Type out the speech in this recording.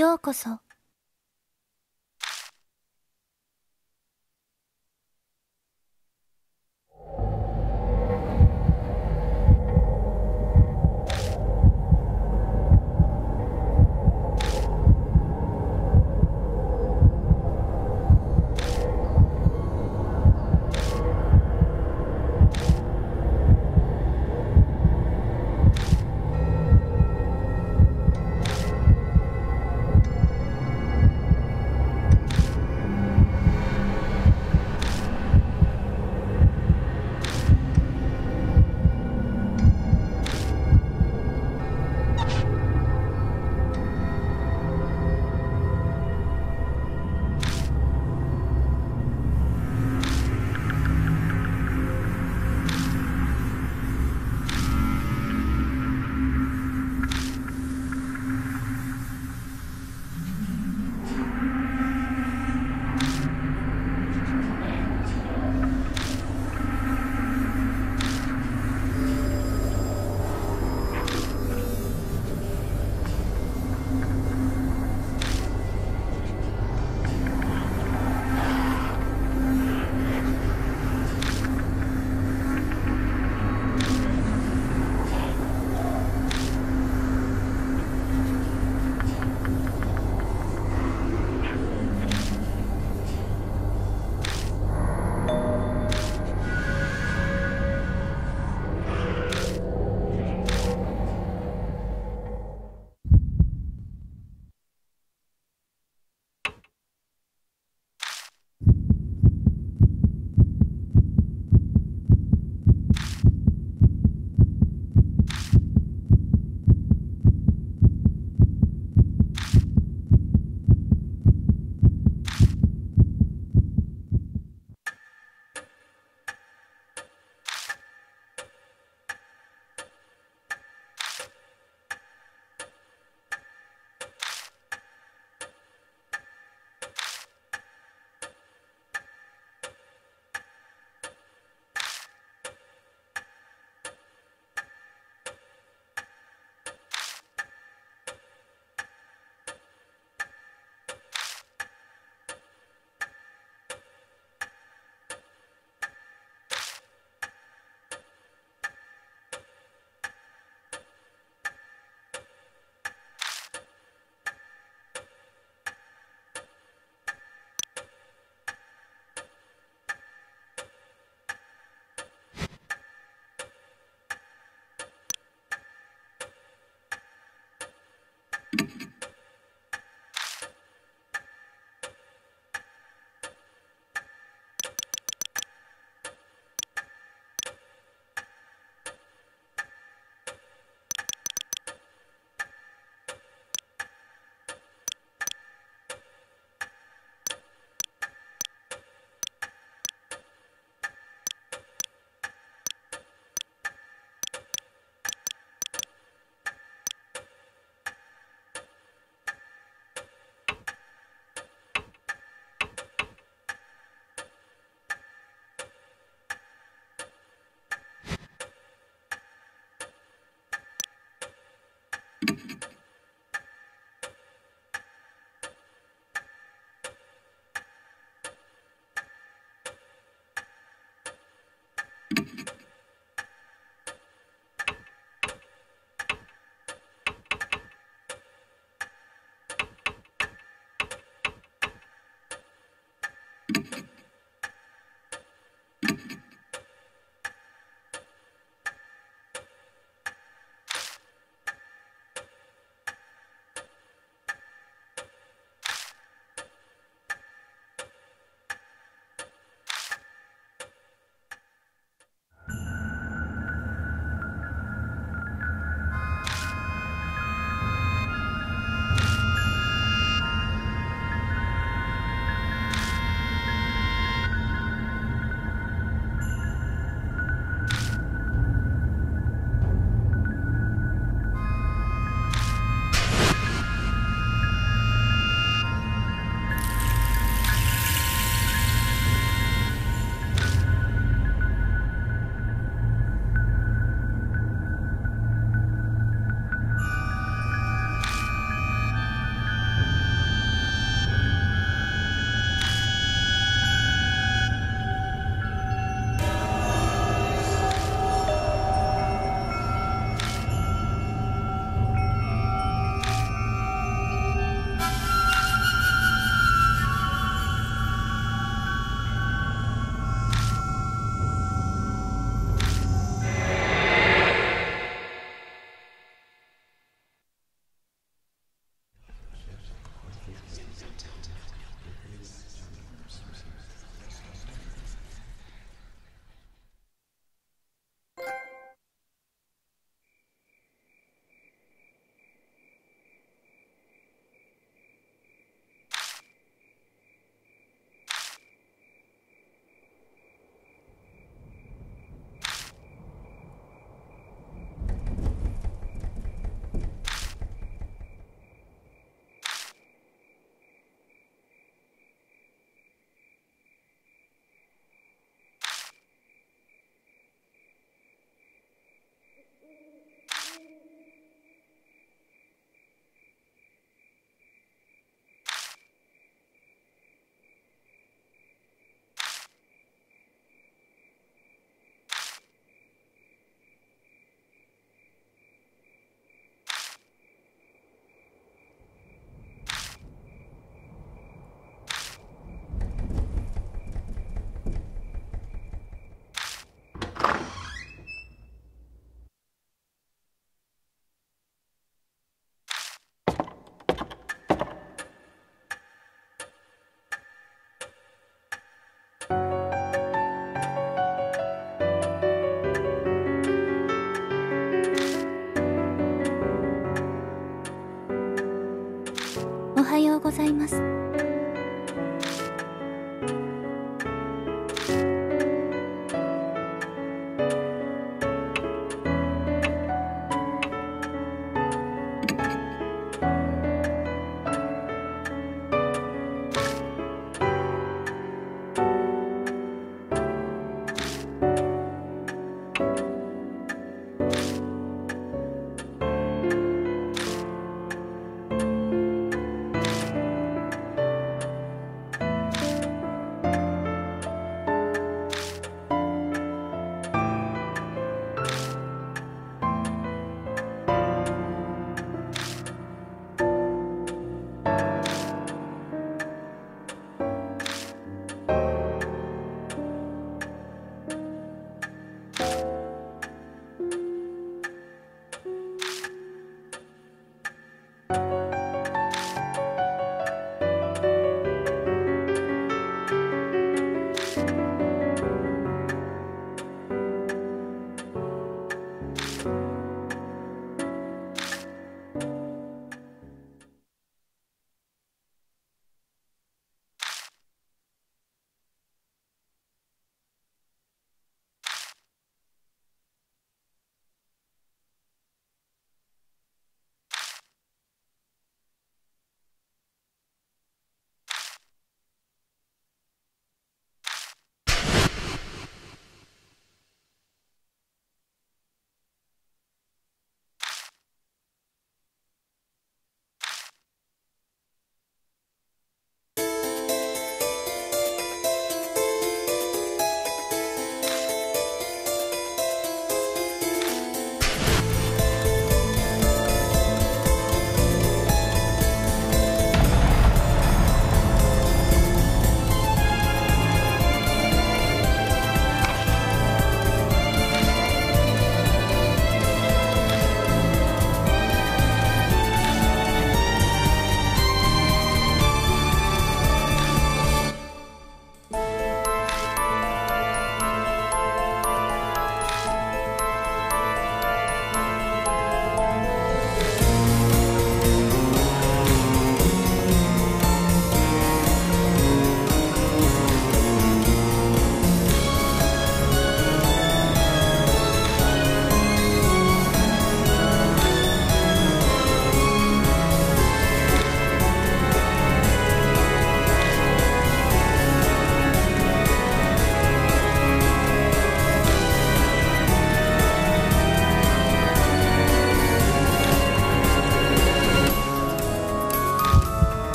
ようこそ。ございます。